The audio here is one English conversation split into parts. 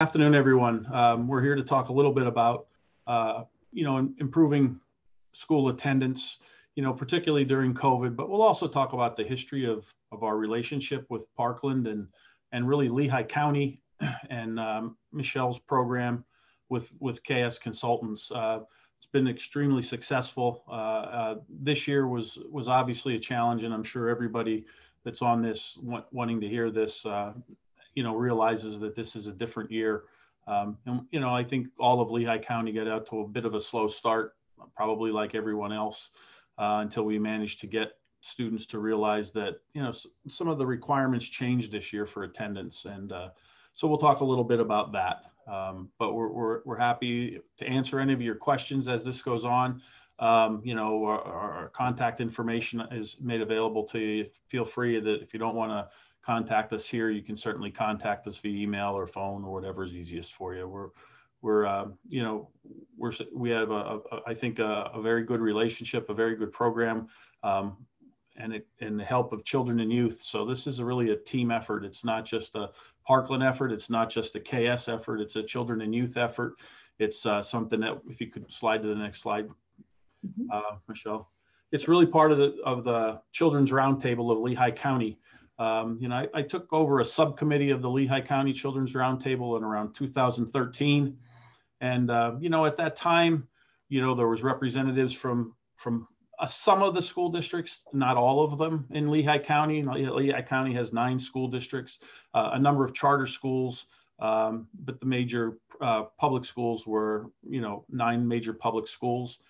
afternoon, everyone. Um, we're here to talk a little bit about, uh, you know, improving school attendance, you know, particularly during COVID, but we'll also talk about the history of, of our relationship with Parkland and, and really Lehigh County and um, Michelle's program with, with KS Consultants. Uh, it's been extremely successful. Uh, uh, this year was, was obviously a challenge, and I'm sure everybody that's on this wanting to hear this uh, you know, realizes that this is a different year. Um, and, you know, I think all of Lehigh County got out to a bit of a slow start, probably like everyone else, uh, until we managed to get students to realize that, you know, some of the requirements changed this year for attendance. And uh, so we'll talk a little bit about that. Um, but we're, we're, we're happy to answer any of your questions as this goes on. Um, you know, our, our, contact information is made available to you. Feel free that if you don't want to contact us here, you can certainly contact us via email or phone or whatever is easiest for you. We're, we're, uh, you know, we're, we have, a, a I think, a, a, very good relationship, a very good program, um, and it, and the help of children and youth. So this is a really a team effort. It's not just a Parkland effort. It's not just a KS effort. It's a children and youth effort. It's uh, something that, if you could slide to the next slide, mm-hmm. uh, Michelle. It's really part of the of the Children's Roundtable of Lehigh County. Um, you know, I, I, took over a subcommittee of the Lehigh County Children's Roundtable in around 2013, and uh, you know, at that time, you know, there was representatives from from uh, some of the school districts, not all of them in Lehigh County. Lehigh County has nine school districts, uh, a number of charter schools, um, but the major uh, public schools were, you know, nine major public schools.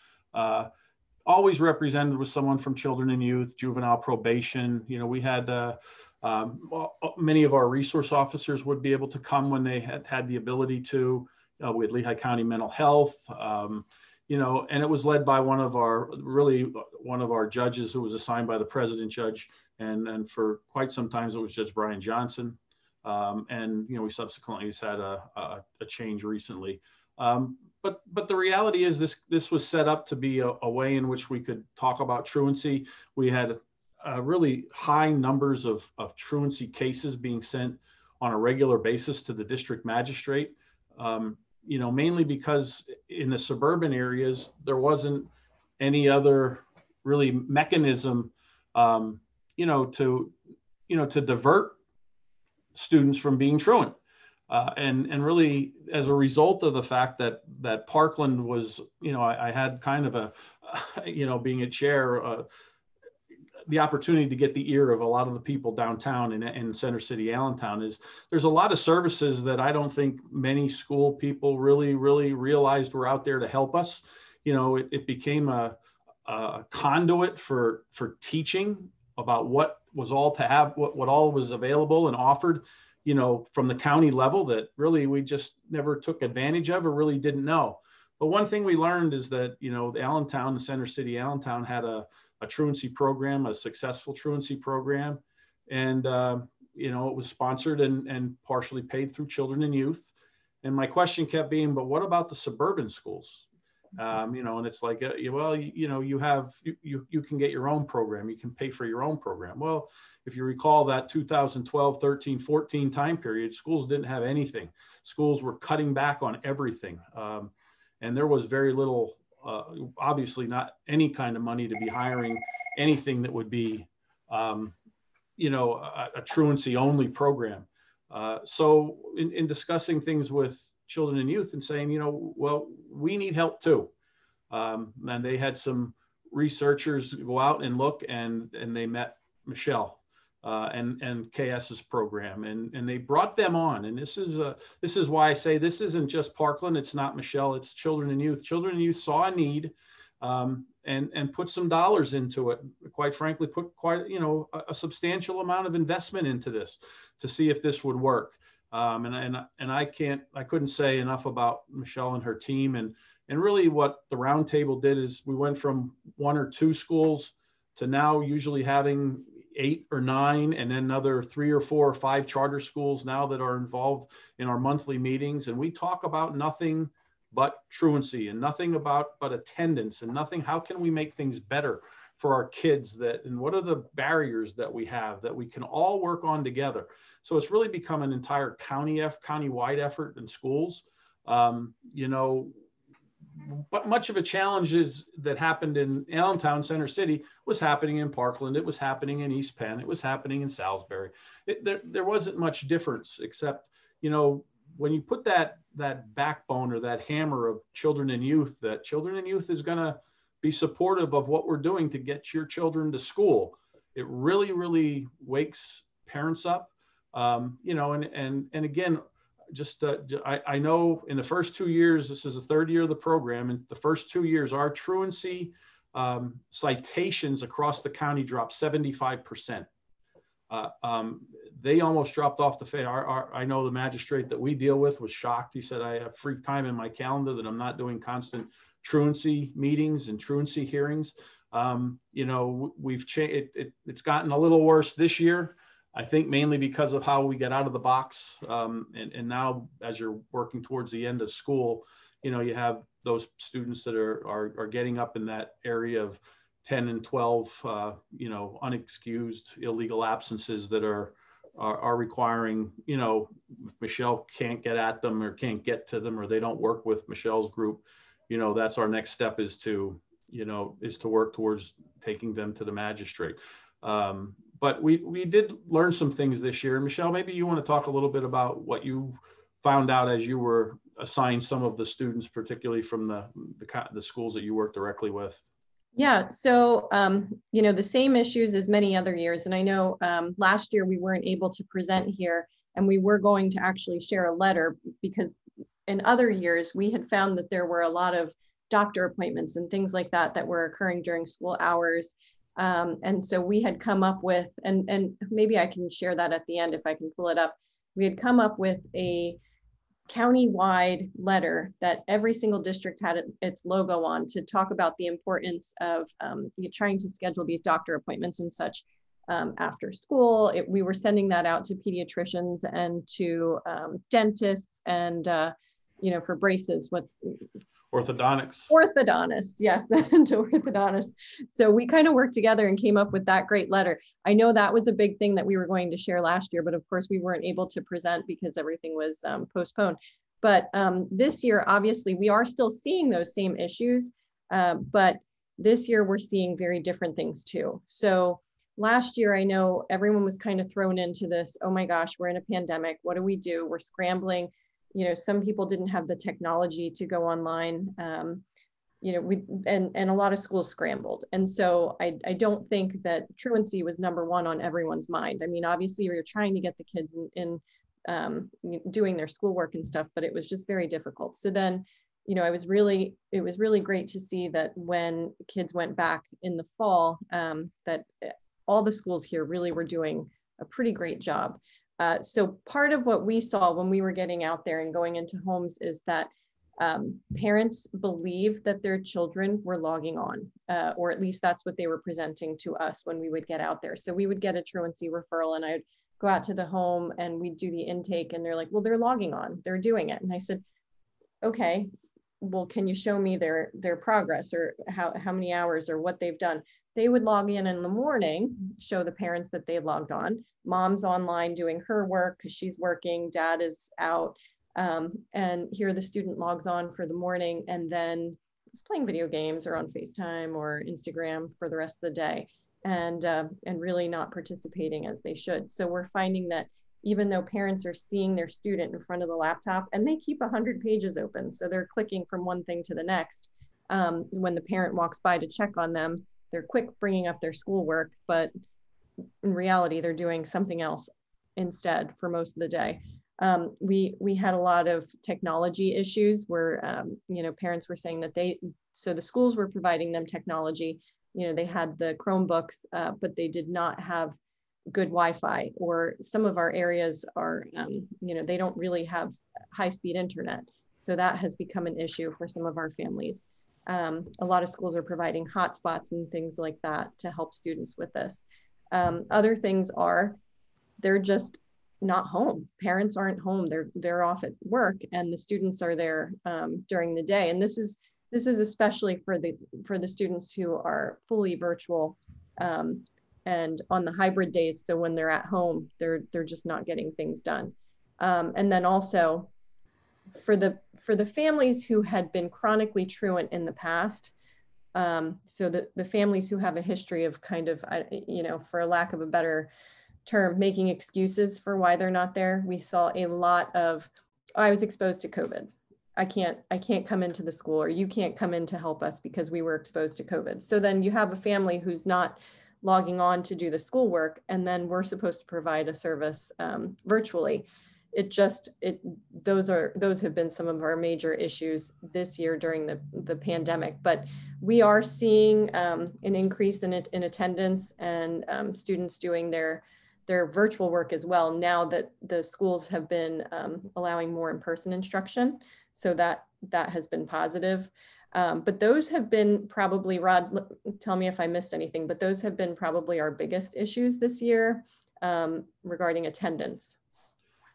Uh, always represented with someone from children and youth, juvenile probation. You know, we had uh, um, many of our resource officers would be able to come when they had had the ability to. Uh, we had Lehigh County Mental Health, um, you know, and it was led by one of our really one of our judges who was assigned by the president judge, and and for quite some times it was Judge Brian Johnson, um, and you know we subsequently has had a, a, a change recently. Um, but but the reality is this this was set up to be a, a way in which we could talk about truancy. We had uh, really high numbers of, of truancy cases being sent on a regular basis to the district magistrate. Um, you know, mainly because in the suburban areas there wasn't any other really mechanism, um, you know, to you know to divert students from being truant. Uh, and and really as a result of the fact that that Parkland was you know I, I had kind of a you know being a chair uh, the opportunity to get the ear of a lot of the people downtown in, in Center City Allentown is there's a lot of services that I don't think many school people really really realized were out there to help us. You know it, it became a, a conduit for for teaching about what was all to have what, what all was available and offered you know, from the county level that really we just never took advantage of or really didn't know. But one thing we learned is that, you know, the Allentown, the Center City Allentown had a, a truancy program, a successful truancy program. And, uh, you know, it was sponsored and, and partially paid through children and youth. And my question kept being, but what about the suburban schools? Um, you know, and it's like, uh, well, you, you, know, you have, you, you, you can get your own program. You can pay for your own program. Well, if you recall that 2012, 13, 14 time period, schools didn't have anything. Schools were cutting back on everything. Um, and there was very little, uh, obviously not any kind of money to be hiring anything that would be, um, you know, a, a, truancy only program. Uh, so in, in discussing things with children and youth and saying, you know, well, we need help too. Um, and they had some researchers go out and look and, and they met Michelle uh, and and KS's program, and and they brought them on. And this is a this is why I say this isn't just Parkland. It's not Michelle. It's children and youth. Children and youth saw a need, um, and and put some dollars into it. Quite frankly, put quite you know a, a substantial amount of investment into this to see if this would work. Um, and and and I can't I couldn't say enough about Michelle and her team and and really what the roundtable did is we went from one or two schools to now usually having eight or nine, and then another three or four or five charter schools now that are involved in our monthly meetings. And we talk about nothing but truancy and nothing about but attendance and nothing. How can we make things better for our kids that and what are the barriers that we have that we can all work on together so it's really become an entire county f county-wide effort in schools um, you know but much of a challenge is that happened in Allentown Center City was happening in Parkland. It was happening in East Penn. It was happening in Salisbury. It, there, there wasn't much difference except, you know, when you put that that backbone or that hammer of children and youth, that children and youth is going to be supportive of what we're doing to get your children to school. It really, really wakes parents up. Um, you know, and and and again, just uh, I, I know in the first two years, this is the third year of the program, and the first two years, our truancy um, citations across the county dropped 75 percent. Uh, um, they almost dropped off the face. I know the magistrate that we deal with was shocked. He said, I have free time in my calendar that I'm not doing constant truancy meetings and truancy hearings. Um, you know, we've changed, it, it, it's gotten a little worse this year. I think mainly because of how we get out of the box. Um, and, and now as you're working towards the end of school, you know, you have those students that are, are, are getting up in that area of 10 and 12, uh, you know, unexcused illegal absences that are, are, are requiring, you know, Michelle can't get at them or can't get to them or they don't work with Michelle's group, you know, that's our next step is to, you know, is to work towards taking them to the magistrate. Um, but we, we did learn some things this year. Michelle, maybe you want to talk a little bit about what you found out as you were assigned some of the students, particularly from the, the, the schools that you work directly with. Yeah, so, um, you know, the same issues as many other years. And I know um, last year we weren't able to present here and we were going to actually share a letter because in other years we had found that there were a lot of doctor appointments and things like that that were occurring during school hours. Um, and so we had come up with, and, and maybe I can share that at the end if I can pull it up. We had come up with a county-wide letter that every single district had its logo on to talk about the importance of um, trying to schedule these doctor appointments and such um, after school. It, we were sending that out to pediatricians and to um, dentists and, uh, you know, for braces, what's orthodontics. Orthodontists yes to orthodontists so we kind of worked together and came up with that great letter. I know that was a big thing that we were going to share last year but of course we weren't able to present because everything was um, postponed. But um, this year obviously we are still seeing those same issues uh, but this year we're seeing very different things too. So last year i know everyone was kind of thrown into this oh my gosh we're in a pandemic. What do we do? We're scrambling you know, some people didn't have the technology to go online. Um, you know, we and and a lot of schools scrambled, and so I I don't think that truancy was number one on everyone's mind. I mean, obviously, we were trying to get the kids in, in um, doing their schoolwork and stuff, but it was just very difficult. So then, you know, I was really it was really great to see that when kids went back in the fall, um, that all the schools here really were doing a pretty great job. Uh, so part of what we saw when we were getting out there and going into homes is that um, parents believe that their children were logging on, uh, or at least that's what they were presenting to us when we would get out there. So we would get a truancy referral and I'd go out to the home and we'd do the intake and they're like, well, they're logging on, they're doing it. And I said, okay, well, can you show me their their progress or how, how many hours or what they've done? They would log in in the morning, show the parents that they logged on mom's online doing her work because she's working, dad is out. Um, and here the student logs on for the morning and then is playing video games or on FaceTime or Instagram for the rest of the day and, uh, and really not participating as they should. So we're finding that even though parents are seeing their student in front of the laptop and they keep 100 pages open, so they're clicking from one thing to the next. Um, when the parent walks by to check on them, they're quick bringing up their schoolwork, but in reality, they're doing something else instead for most of the day. Um, we we had a lot of technology issues where um, you know parents were saying that they so the schools were providing them technology. You know they had the Chromebooks, uh, but they did not have good Wi-Fi. Or some of our areas are um, you know they don't really have high-speed internet, so that has become an issue for some of our families. Um, a lot of schools are providing hotspots and things like that to help students with this. Um, other things are they're just not home. Parents aren't home. They're they're off at work, and the students are there um, during the day. And this is this is especially for the for the students who are fully virtual um, and on the hybrid days. So when they're at home, they're they're just not getting things done. Um, and then also for the for the families who had been chronically truant in the past, um, so the the families who have a history of kind of you know, for a lack of a better term, making excuses for why they're not there, we saw a lot of oh, I was exposed to COVID. I can't I can't come into the school or you can't come in to help us because we were exposed to COVID. So then you have a family who's not logging on to do the schoolwork and then we're supposed to provide a service um, virtually. It just it those are those have been some of our major issues this year during the the pandemic. But we are seeing um, an increase in in attendance and um, students doing their their virtual work as well now that the schools have been um, allowing more in-person instruction so that that has been positive. Um, but those have been probably, Rod, tell me if I missed anything, but those have been probably our biggest issues this year um, regarding attendance.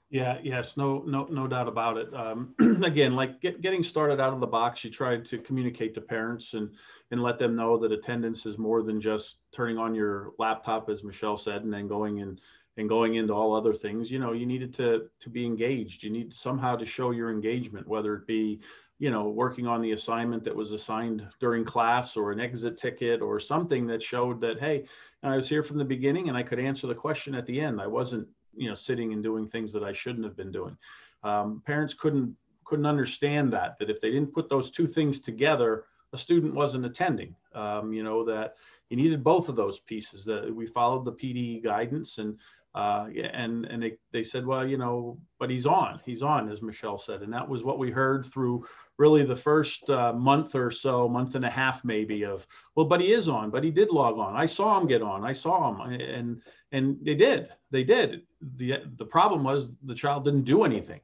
Yeah, yes, no, no, no doubt about it. Um, again, like get, getting started out of the box, you tried to communicate to parents and and let them know that attendance is more than just turning on your laptop, as Michelle said, and then going and and going into all other things you know you needed to to be engaged you need somehow to show your engagement whether it be you know working on the assignment that was assigned during class or an exit ticket or something that showed that hey i was here from the beginning and i could answer the question at the end. I wasn't you know sitting and doing things that i shouldn't have been doing. Um, parents couldn't couldn't understand that that if they didn't put those two things together a student wasn't attending. Um, you know that you needed both of those pieces that we followed the pd guidance and uh, and and they, they said, well, you know, but he's on, he's on, as Michelle said, and that was what we heard through really the first uh, month or so, month and a half maybe of, well, but he is on, but he did log on. I saw him get on, I saw him, and and they did, they did. the The problem was the child didn't do anything.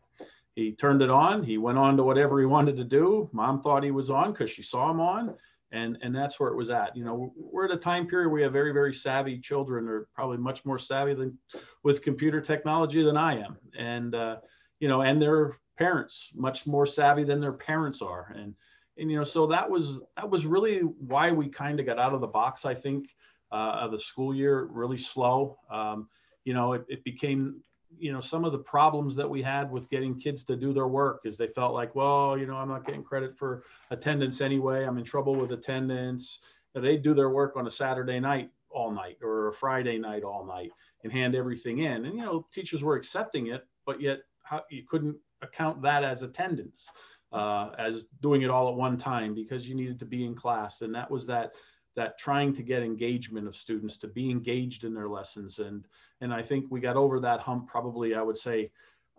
He turned it on. He went on to whatever he wanted to do. Mom thought he was on because she saw him on and and that's where it was at you know we're at a time period we have very very savvy children are probably much more savvy than with computer technology than i am and uh, you know and their parents much more savvy than their parents are. And and you know so that was that was really why we kind of got out of the box i think uh, of the school year really slow. Um, you know it, it became you know some of the problems that we had with getting kids to do their work is they felt like well you know i'm not getting credit for attendance anyway. I'm in trouble with attendance. They do their work on a saturday night all night or a friday night all night and hand everything in. And you know teachers were accepting it but yet how, you couldn't account that as attendance uh, as doing it all at one time because you needed to be in class. And that was that that trying to get engagement of students to be engaged in their lessons. And and i think we got over that hump probably i would say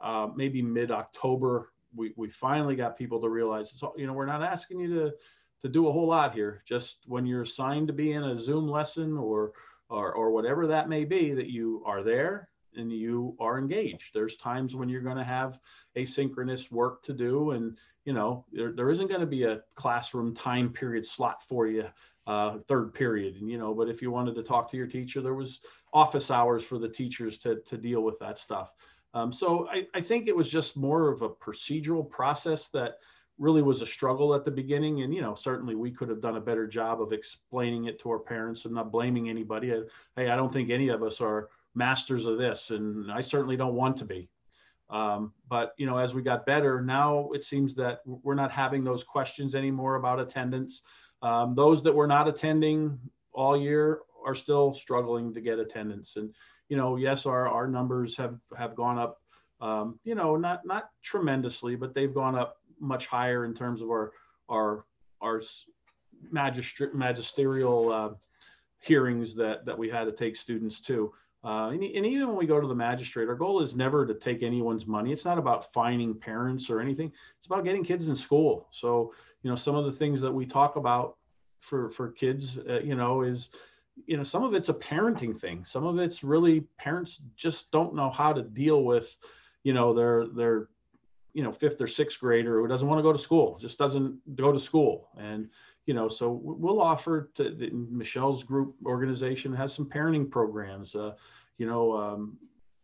uh, maybe mid-october we, we finally got people to realize it's all, you know we're not asking you to to do a whole lot here. Just when you're assigned to be in a zoom lesson or or, or whatever that may be that you are there and you are engaged there's times when you're going to have asynchronous work to do and you know there, there isn't going to be a classroom time period slot for you uh, third period. And, you know, but if you wanted to talk to your teacher, there was office hours for the teachers to, to deal with that stuff. Um, so I, I think it was just more of a procedural process that really was a struggle at the beginning. And, you know, certainly we could have done a better job of explaining it to our parents and not blaming anybody. I, hey, I don't think any of us are masters of this, and I certainly don't want to be. Um, but you know, as we got better, now it seems that we're not having those questions anymore about attendance. Um, those that were not attending all year are still struggling to get attendance. And, you know, yes, our, our numbers have, have gone up, um, you know, not, not tremendously, but they've gone up much higher in terms of our, our, our magistri- magisterial uh, hearings that, that we had to take students to. Uh, and, and, even when we go to the magistrate, our goal is never to take anyone's money. It's not about fining parents or anything. It's about getting kids in school. So, you know, some of the things that we talk about for for kids, uh, you know, is, you know, some of it's a parenting thing. Some of it's really parents just don't know how to deal with, you know, their their, you know, fifth or sixth grader who doesn't want to go to school, just doesn't go to school, and you know, so we'll offer to the, Michelle's group organization has some parenting programs. Uh, you know, um,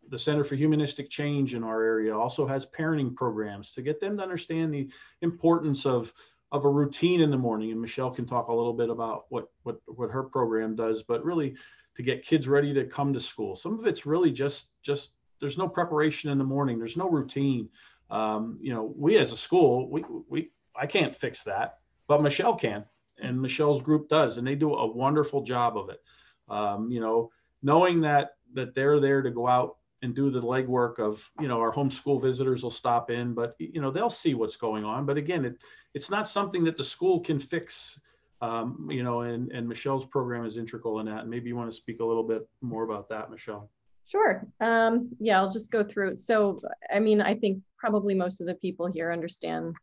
the Center for Humanistic Change in our area also has parenting programs to get them to understand the importance of of a routine in the morning. And Michelle can talk a little bit about what what what her program does, but really to get kids ready to come to school. Some of it's really just just there's no preparation in the morning. There's no routine. Um, you know, we as a school, we we I can't fix that, but Michelle can, and Michelle's group does, and they do a wonderful job of it. Um, you know, knowing that that they're there to go out and do the legwork of you know our homeschool visitors will stop in but you know they'll see what's going on. But again it it's not something that the school can fix um, you know and and michelle's program is integral in that. And maybe you want to speak a little bit more about that michelle. Sure. Um, yeah i'll just go through so i mean i think probably most of the people here understand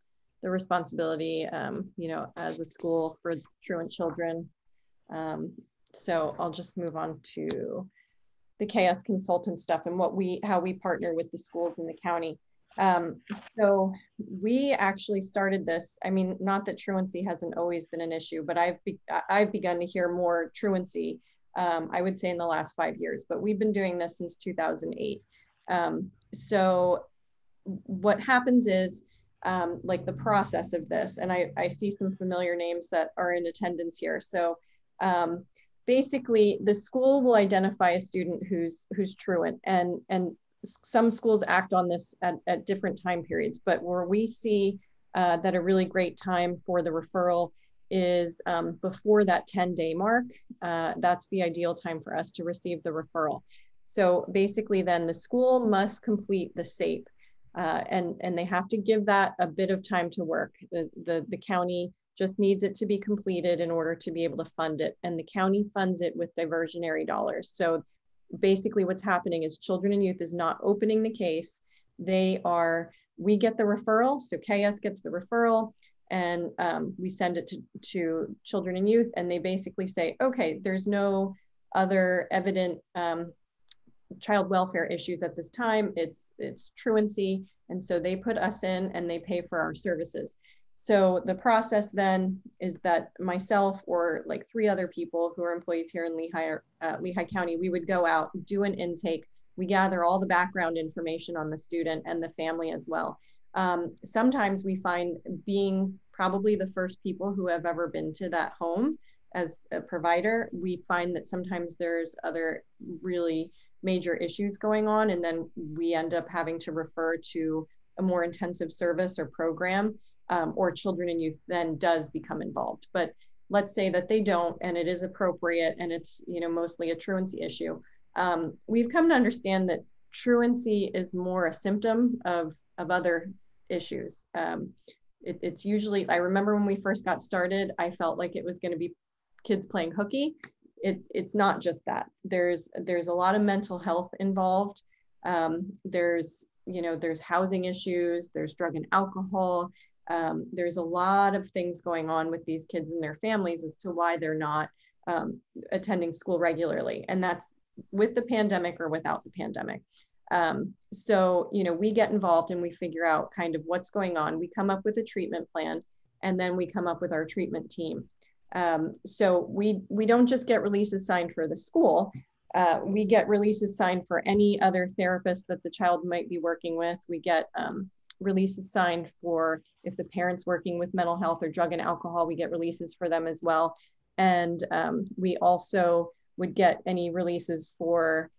the responsibility um, you know as a school for truant children um, so i'll just move on to the KS consultant stuff and what we how we partner with the schools in the county. Um, so we actually started this. I mean, not that truancy hasn't always been an issue, but I've be, I've begun to hear more truancy. Um, I would say in the last five years, but we've been doing this since 2008. Um, so what happens is um, like the process of this, and I, I see some familiar names that are in attendance here. So um, basically the school will identify a student who's who's truant. And and some schools act on this at, at different time periods. But where we see uh, that a really great time for the referral is um, before that 10 day mark uh, that's the ideal time for us to receive the referral. So basically then the school must complete the SAIP uh, and and they have to give that a bit of time to work the the, the county just needs it to be completed in order to be able to fund it. And the county funds it with diversionary dollars. So basically what's happening is children and youth is not opening the case. They are, we get the referral. So KS gets the referral and um, we send it to, to children and youth and they basically say, okay, there's no other evident um, child welfare issues at this time. It's, it's truancy. And so they put us in and they pay for our services. So the process then is that myself or like three other people who are employees here in Lehigh, uh, Lehigh County, we would go out, do an intake. We gather all the background information on the student and the family as well. Um, sometimes we find being probably the first people who have ever been to that home as a provider, we find that sometimes there's other really major issues going on, and then we end up having to refer to a more intensive service or program um, or children and youth then does become involved. But let's say that they don't and it is appropriate and it's you know mostly a truancy issue. Um, we've come to understand that truancy is more a symptom of, of other issues. Um, it, it's usually, I remember when we first got started, I felt like it was going to be kids playing hooky. It, it's not just that. There's there's a lot of mental health involved. Um, there's you know there's housing issues. There's drug and alcohol um, there's a lot of things going on with these kids and their families as to why they're not um, attending school regularly. And that's with the pandemic or without the pandemic. Um, so, you know, we get involved and we figure out kind of what's going on. We come up with a treatment plan and then we come up with our treatment team. Um, so we, we don't just get releases signed for the school, uh, we get releases signed for any other therapist that the child might be working with. We get um, releases signed for if the parents working with mental health or drug and alcohol, we get releases for them as well. And um, we also would get any releases for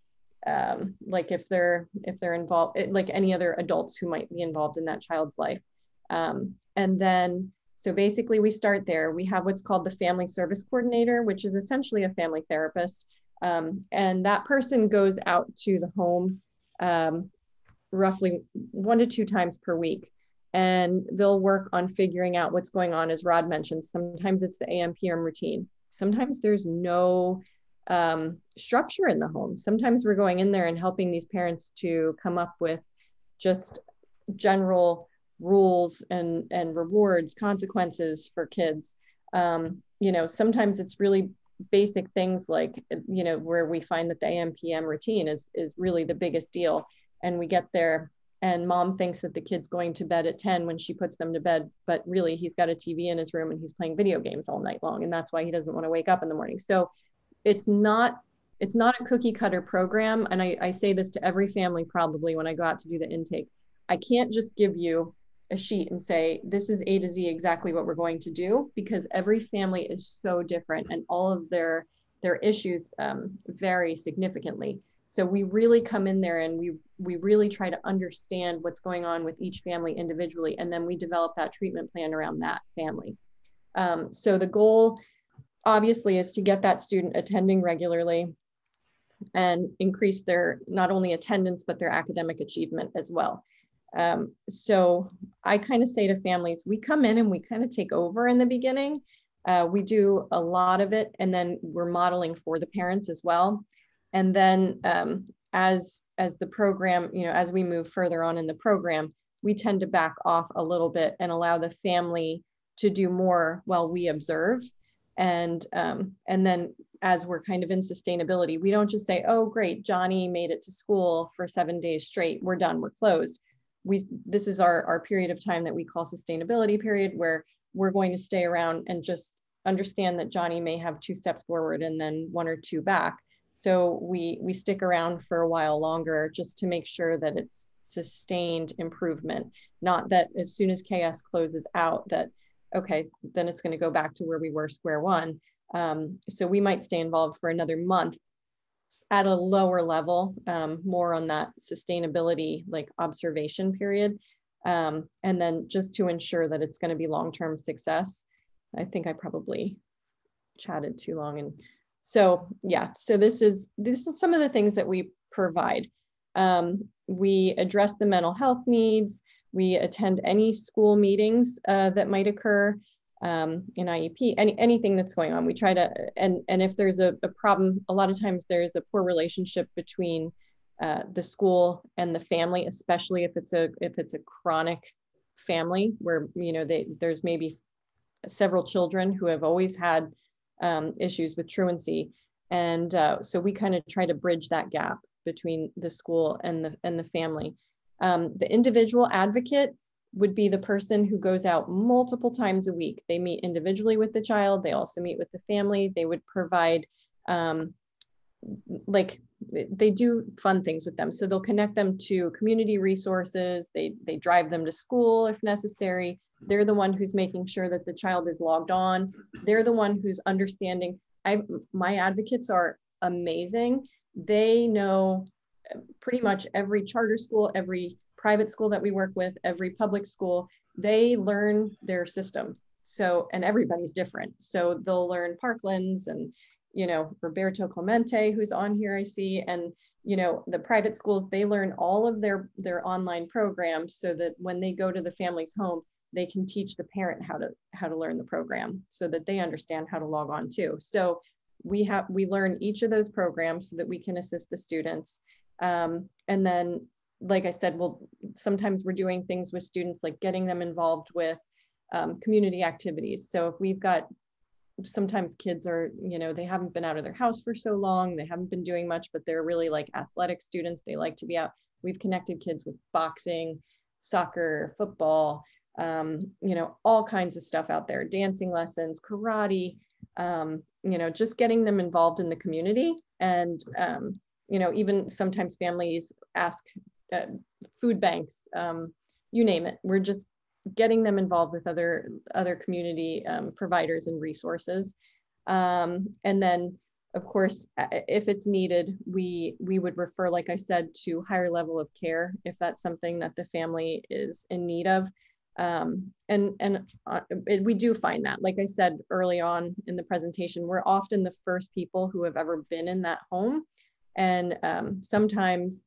um, like if they're if they're involved like any other adults who might be involved in that child's life um, and then so basically we start there we have what's called the family service coordinator which is essentially a family therapist um, and that person goes out to the home um, roughly one to two times per week. And they'll work on figuring out what's going on, as Rod mentioned. Sometimes it's the AM PM routine. Sometimes there's no um, structure in the home. Sometimes we're going in there and helping these parents to come up with just general rules and and rewards, consequences for kids. Um, you know, sometimes it's really basic things like you know where we find that the AM PM routine is is really the biggest deal. And we get there and mom thinks that the kid's going to bed at 10 when she puts them to bed but really he's got a tv in his room and he's playing video games all night long. And that's why he doesn't want to wake up in the morning. So it's not it's not a cookie cutter program. And I, I say this to every family probably when i go out to do the intake. I can't just give you a sheet and say, this is A to Z exactly what we're going to do because every family is so different and all of their their issues um, vary significantly. So we really come in there and we we really try to understand what's going on with each family individually, and then we develop that treatment plan around that family. Um, so the goal, obviously, is to get that student attending regularly and increase their not only attendance but their academic achievement as well. Um, so I kind of say to families, we come in and we kind of take over in the beginning. Uh, we do a lot of it, and then we're modeling for the parents as well. And then um, as as the program, you know, as we move further on in the program, we tend to back off a little bit and allow the family to do more while we observe. And um, and then as we're kind of in sustainability, we don't just say, "Oh, great, Johnny made it to school for seven days straight. We're done. We're closed." We this is our our period of time that we call sustainability period where we're going to stay around and just understand that Johnny may have two steps forward and then one or two back. So we we stick around for a while longer just to make sure that it's sustained improvement, not that as soon as KS closes out that okay, then it's going to go back to where we were square one. Um, so we might stay involved for another month at a lower level, um, more on that sustainability like observation period. Um, and then just to ensure that it's going to be long-term success. I think I probably chatted too long. And so, yeah, so this is, this is some of the things that we provide. Um, we address the mental health needs. We attend any school meetings uh, that might occur um, in IEP, any, anything that's going on. We try to, and, and if there's a, a problem, a lot of times there's a poor relationship between uh, the school and the family, especially if it's a, if it's a chronic family where, you know, they, there's maybe several children who have always had um, issues with truancy. And uh, so we kind of try to bridge that gap between the school and the, and the family. Um, the individual advocate would be the person who goes out multiple times a week. They meet individually with the child, they also meet with the family, they would provide um, like they do fun things with them. So they'll connect them to community resources, they, they drive them to school if necessary. They're the one who's making sure that the child is logged on. They're the one who's understanding. I my advocates are amazing. They know pretty much every charter school, every private school that we work with, every public school, they learn their system. So, and everybody's different. So they'll learn Parklands and, you know, Roberto Clemente, who's on here, I see, and, you know, the private schools, they learn all of their, their online programs so that when they go to the family's home, they can teach the parent how to, how to learn the program so that they understand how to log on too. So we have, we learn each of those programs so that we can assist the students. Um, and then like I said, well, sometimes we're doing things with students like getting them involved with um, community activities. So if we've got sometimes kids are, you know, they haven't been out of their house for so long, they haven't been doing much, but they're really like athletic students. They like to be out. We've connected kids with boxing, soccer, football, um, you know, all kinds of stuff out there, dancing lessons, karate, um, you know, just getting them involved in the community. And, um, you know, even sometimes families ask uh, food banks, um, you name it. We're just getting them involved with other other community um, providers and resources. Um, and then, of course, if it's needed, we we would refer, like I said, to higher level of care if that's something that the family is in need of. Um, and and uh, it, we do find that, like I said early on in the presentation, we're often the first people who have ever been in that home, and um, sometimes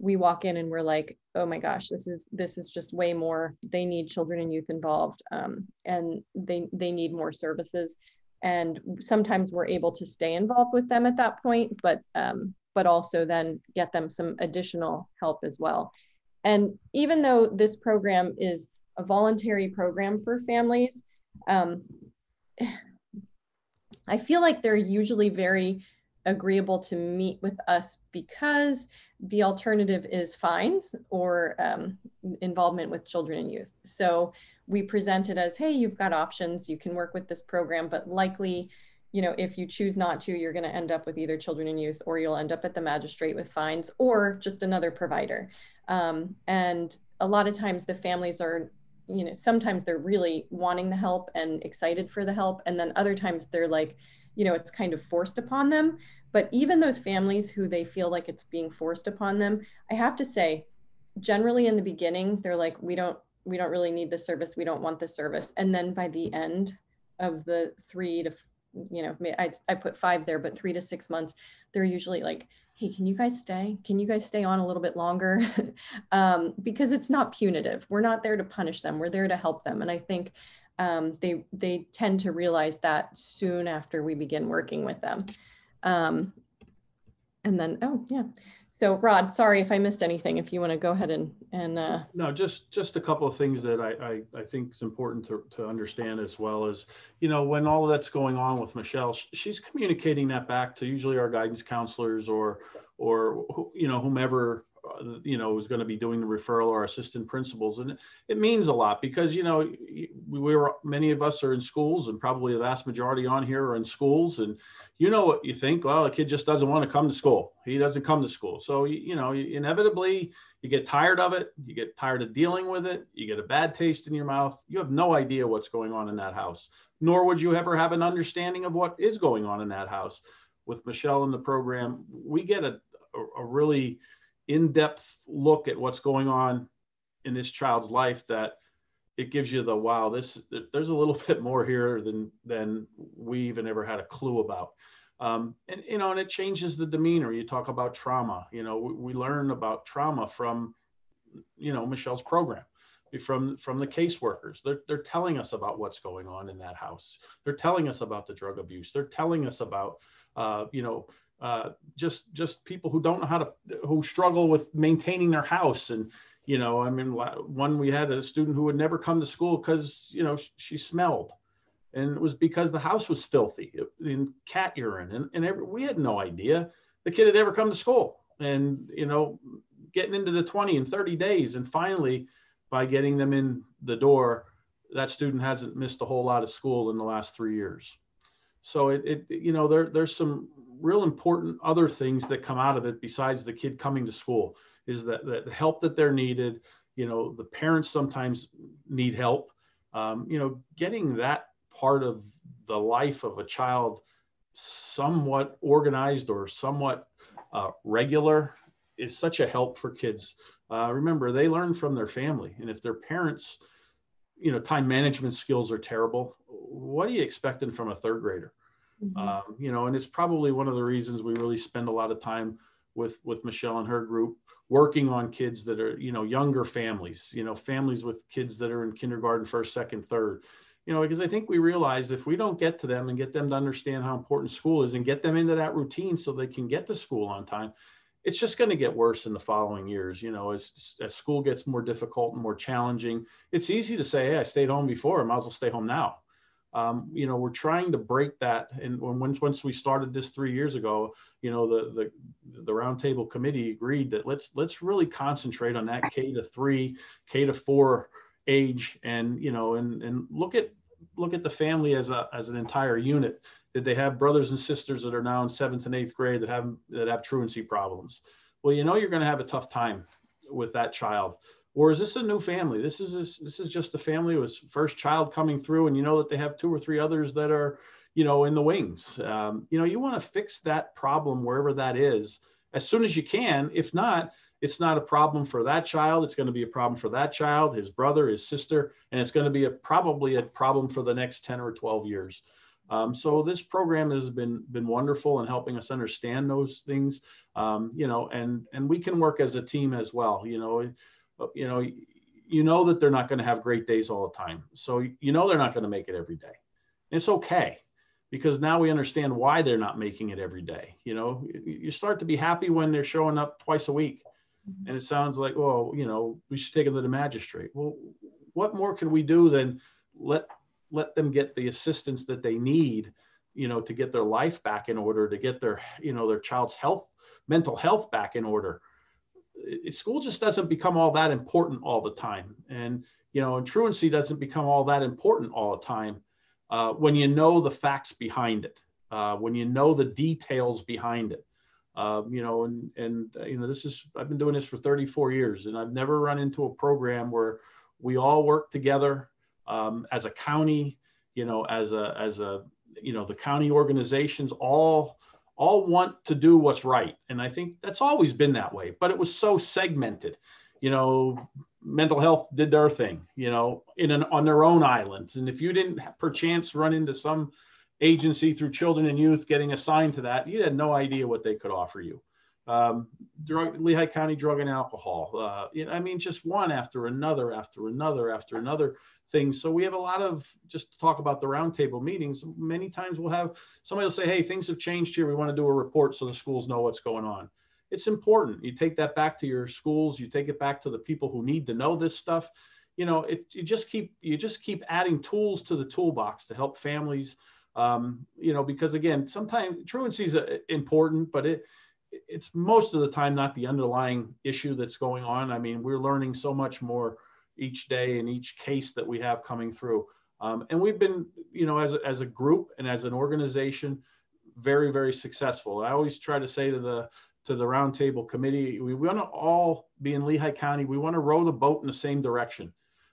we walk in and we're like oh my gosh this is this is just way more. They need children and youth involved um, and they they need more services. And sometimes we're able to stay involved with them at that point but um, but also then get them some additional help as well. And even though this program is a voluntary program for families um, i feel like they're usually very agreeable to meet with us because the alternative is fines or um, involvement with children and youth. So we present it as, hey, you've got options, you can work with this program, but likely, you know, if you choose not to, you're going to end up with either children and youth, or you'll end up at the magistrate with fines, or just another provider. Um, and a lot of times the families are you know, sometimes they're really wanting the help and excited for the help. And then other times they're like, you know, it's kind of forced upon them. But even those families who they feel like it's being forced upon them, I have to say, generally in the beginning, they're like, we don't, we don't really need the service. We don't want the service. And then by the end of the three to, you know, I, I put five there, but three to six months, they're usually like, hey, can you guys stay? Can you guys stay on a little bit longer? um, because it's not punitive. We're not there to punish them. We're there to help them. And I think um, they they tend to realize that soon after we begin working with them. Um, and then, oh yeah. So Rod, sorry if I missed anything. If you want to go ahead and and uh... no, just just a couple of things that I I, I think is important to to understand as well as you know when all that's going on with Michelle, she's communicating that back to usually our guidance counselors or or you know whomever you know is going to be doing the referral or assistant principals. And it means a lot because you know we were many of us are in schools and probably the vast majority on here are in schools. And you know what you think well a kid just doesn't want to come to school. He doesn't come to school. So you know inevitably you get tired of it. You get tired of dealing with it. You get a bad taste in your mouth. You have no idea what's going on in that house nor would you ever have an understanding of what is going on in that house. With michelle in the program we get a, a, a really in-depth look at what's going on in this child's life that it gives you the wow this there's a little bit more here than than we even ever had a clue about. Um, and you know and it changes the demeanor. You talk about trauma. You know we, we learn about trauma from you know michelle's program from from the caseworkers. They're, they're telling us about what's going on in that house. They're telling us about the drug abuse. They're telling us about uh, you know uh, just just people who don't know how to who struggle with maintaining their house. And you know i mean one we had a student who would never come to school because you know she smelled. And it was because the house was filthy in cat urine and, and every, we had no idea the kid had ever come to school. And you know getting into the 20 and 30 days and finally by getting them in the door that student hasn't missed a whole lot of school in the last three years so it, it you know there there's some real important other things that come out of it besides the kid coming to school is that, that the help that they're needed you know the parents sometimes need help. Um, you know getting that part of the life of a child somewhat organized or somewhat uh, regular is such a help for kids. Uh, remember they learn from their family. And if their parents you know time management skills are terrible what are you expecting from a third grader Mm-hmm. Um, you know, and it's probably one of the reasons we really spend a lot of time with with Michelle and her group working on kids that are you know younger families, you know, families with kids that are in kindergarten, first, second, third. You know, because I think we realize if we don't get to them and get them to understand how important school is and get them into that routine so they can get to school on time, it's just going to get worse in the following years. You know, as, as school gets more difficult and more challenging, it's easy to say, hey, I stayed home before, I might as well stay home now um, you know, we're trying to break that. And when, once once we started this three years ago, you know, the the the roundtable committee agreed that let's let's really concentrate on that K to three, K to four age, and you know, and and look at look at the family as a as an entire unit. Did they have brothers and sisters that are now in seventh and eighth grade that have that have truancy problems? Well, you know, you're going to have a tough time with that child. Or is this a new family? This is a, this is just a family with first child coming through and you know that they have two or three others that are you know in the wings. Um, you know you want to fix that problem wherever that is as soon as you can. If not it's not a problem for that child. It's going to be a problem for that child his brother his sister and it's going to be a probably a problem for the next 10 or 12 years um, so this program has been been wonderful in helping us understand those things um, you know and and we can work as a team as well you know you know, you know that they're not going to have great days all the time. So you know they're not going to make it every day. It's okay because now we understand why they're not making it every day. You know, you start to be happy when they're showing up twice a week. Mm-hmm. And it sounds like, well, you know, we should take them to the magistrate. Well, what more can we do than let let them get the assistance that they need, you know, to get their life back in order, to get their, you know, their child's health, mental health back in order it, school just doesn't become all that important all the time. And, you know, and truancy doesn't become all that important all the time uh, when you know the facts behind it, uh, when you know the details behind it. Uh, you know, and, and, uh, you know, this is, I've been doing this for 34 years and I've never run into a program where, we all work together um, as a county, you know, as a, as a, you know, the county organizations all, all want to do what's right. And I think that's always been that way, but it was so segmented, you know, mental health did their thing, you know, in an, on their own islands. And if you didn't perchance run into some agency through children and youth getting assigned to that, you had no idea what they could offer you. Um, drug, Lehigh County Drug and Alcohol. Uh, you know, I mean, just one after another, after another, after another thing. So we have a lot of just to talk about the roundtable meetings. Many times we'll have somebody will say, "Hey, things have changed here. We want to do a report so the schools know what's going on." It's important. You take that back to your schools. You take it back to the people who need to know this stuff. You know, it, you just keep you just keep adding tools to the toolbox to help families um, you know, because again, sometimes truancy is uh, important, but it it's most of the time not the underlying issue that's going on. I mean, we're learning so much more each day in each case that we have coming through. Um, and we've been, you know, as as a group and as an organization, very, very successful. I always try to say to the to the roundtable committee, we want to all be in Lehigh County. We want to row the boat in the same direction.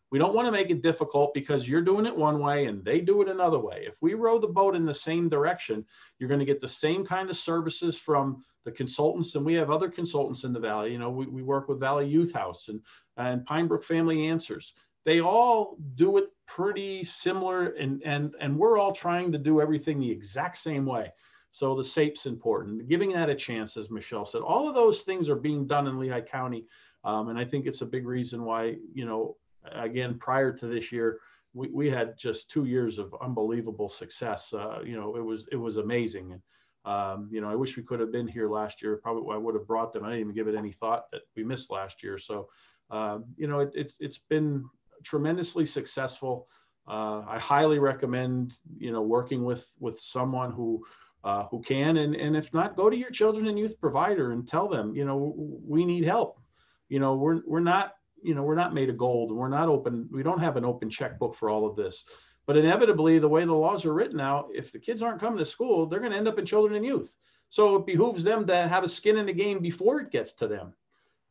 We don't want to make it difficult because you're doing it one way and they do it another way. If we row the boat in the same direction, you're going to get the same kind of services from the consultants. And we have other consultants in the Valley. You know, we, we work with Valley Youth House and, and Pinebrook Family Answers. They all do it pretty similar and, and, and we're all trying to do everything the exact same way. So the SAIP's important, giving that a chance, as Michelle said. All of those things are being done in Lehigh County. Um, and I think it's a big reason why, you know, again, prior to this year, we, we had just two years of unbelievable success. Uh, you know, it was it was amazing. And um, you know, I wish we could have been here last year. Probably I would have brought them. I didn't even give it any thought that we missed last year. So, um, you know, it, it's it's been tremendously successful. Uh, I highly recommend you know working with with someone who uh, who can and and if not, go to your children and youth provider and tell them you know we need help. You know, we're we're not you know, we're not made of gold. We're not open. We don't have an open checkbook for all of this. But inevitably, the way the laws are written now, if the kids aren't coming to school, they're going to end up in children and youth. So it behooves them to have a skin in the game before it gets to them.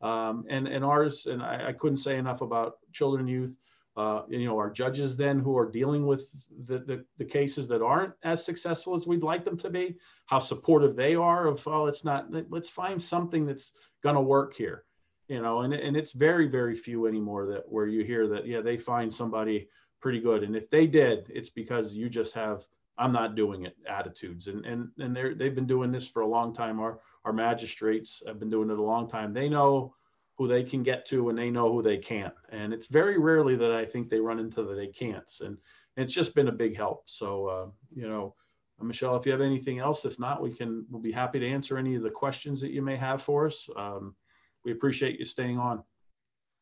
Um, and and ours, and I, I, couldn't say enough about children and youth. Uh, you know, our judges then who are dealing with the, the, the cases that aren't as successful as we'd like them to be, how supportive they are of, oh, let's not, let's find something that's going to work here you know, and, and it's very, very few anymore that where you hear that, yeah, they find somebody pretty good. And if they did, it's because you just have, I'm not doing it attitudes. And, and, and they're, they've been doing this for a long time. Our, our magistrates have been doing it a long time. They know who they can get to and they know who they can't. And it's very rarely that I think they run into the they can't. And it's just been a big help. So, uh, you know, Michelle, if you have anything else, if not, we can, we'll be happy to answer any of the questions that you may have for us. Um, we appreciate you staying on.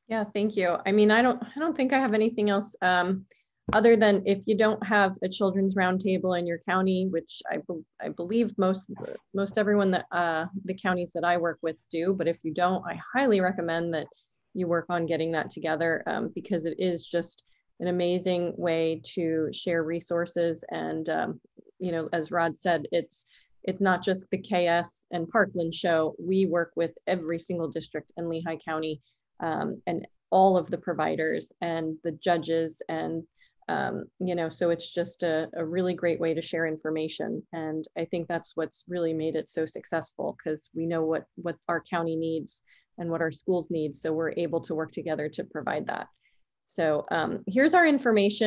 Yeah, thank you. I mean, I don't, I don't think I have anything else um, other than if you don't have a children's roundtable in your county, which I, be, I believe most, most everyone that uh, the counties that I work with do, but if you don't, I highly recommend that you work on getting that together um, because it is just an amazing way to share resources and um, you know, as Rod said, it's it's not just the KS and Parkland show. We work with every single district in Lehigh County um, and all of the providers and the judges and um, you know, so it's just a, a really great way to share information. And I think that's what's really made it so successful because we know what, what our county needs and what our schools need. So we're able to work together to provide that. So um, here's our information.